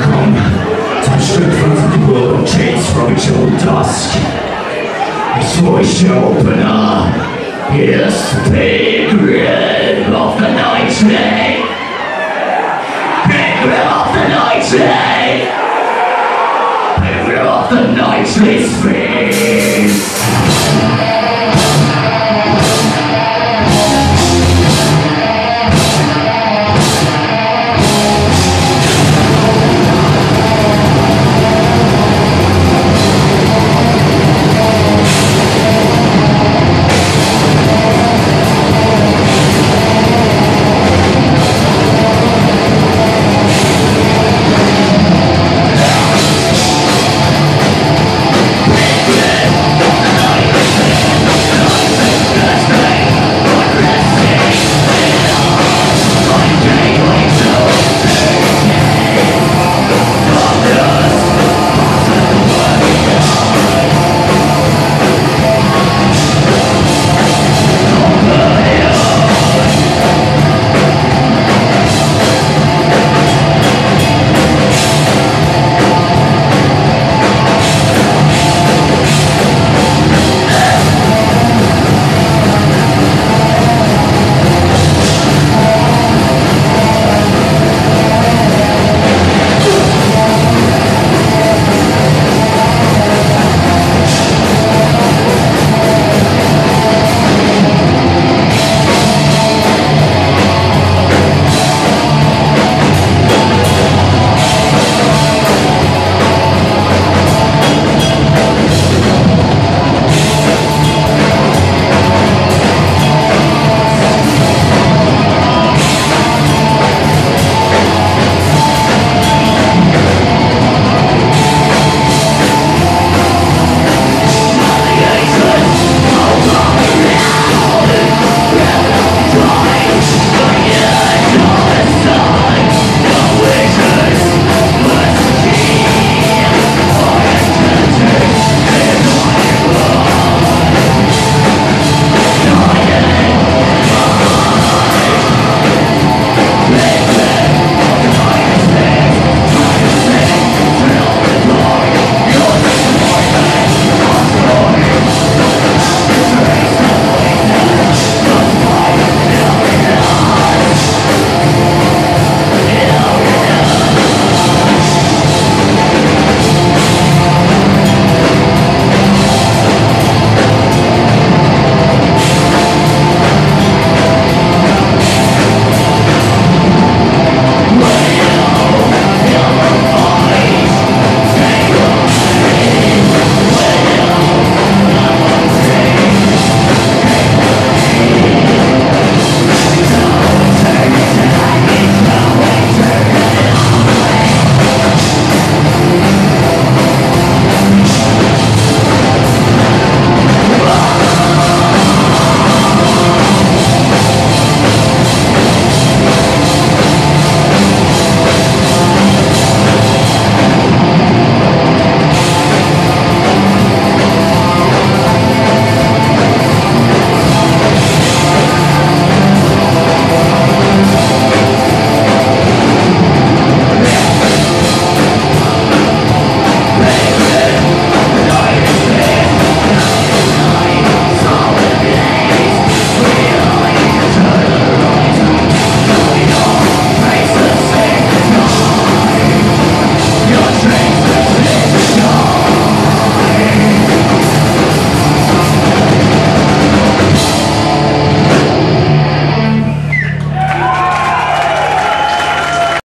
Come, touch the comfortable chains from your dusk. His voice shall open up. Here's the big red of the night day. Big red of the night day. Big red of the night day.